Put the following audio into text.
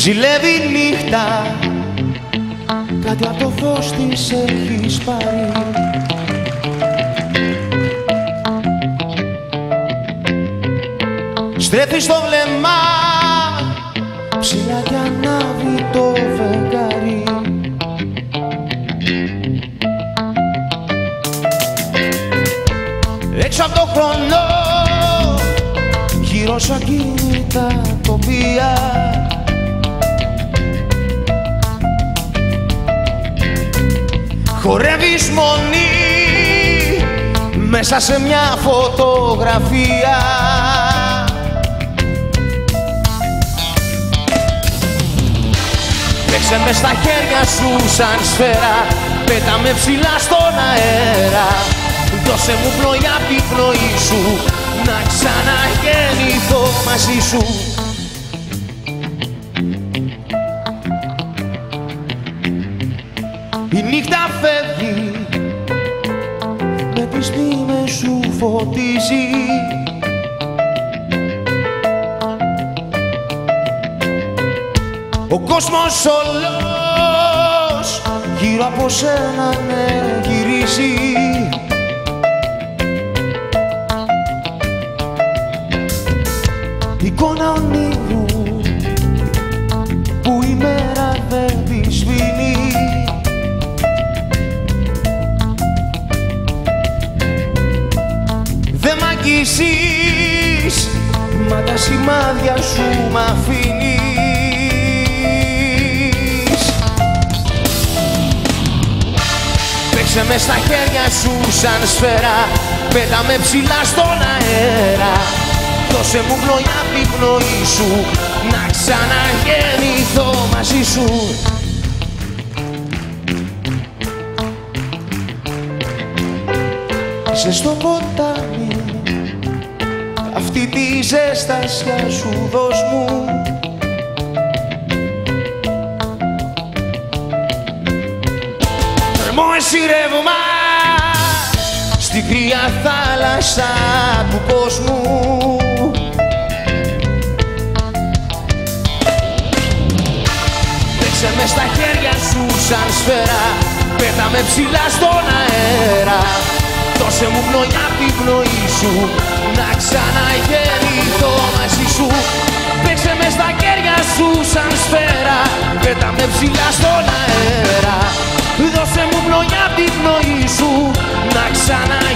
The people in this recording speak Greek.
Ζηλεύει νύχτα. Κάτι από το φως της έχεις πάρει. Στρέφεις το βλέμμα Ψηλά κι ανάβει το φεγγάρι Έξω από το χρόνο Γύρω σαν κινητά τοπία Χορεύεις μονή μέσα σε μια φωτογραφία. Παίξε μες στα χέρια σου σαν σφαίρα Πέτα με ψηλά στον αέρα. Δώσε μου πνοή απ' την πνοή σου Να ξαναγεννηθώ μαζί σου Η νύχτα φεύγει Με τις μνήμες σου φωτίζει. Ο κόσμος όλος γύρω από σένα ναι γυρίζει. Εικόνα ονείρου Δεν μ' αγγίσεις μα τα σημάδια σου μ' αφήνεις. Παίξε μες στα χέρια σου σαν σφαίρα. Πέτα με ψηλά στον αέρα. Δώσε μου πνοή απ' την πνοή σου. Να ξαναγεννηθώ μαζί σου. Είσαι στο ποτάμι Αυτή τη ζέστασια σου δώσ' μου. Θερμό εσύ ρεύμα Στη κρύα θάλασσα του κόσμου. Παίξε μες στα χέρια σου σαν σφαίρα Πέτα με ψηλά στον αέρα Δώσε μου πνοή απ' την πνοή σου Να ξαναγεννηθώ μαζί σου. Παίξε μες στα χέρια σου σαν σφαίρα Πέτα με ψηλά στον αέρα. Δώσε μου πνοή απ' την πνοή σου Να ξαναγεννηθώ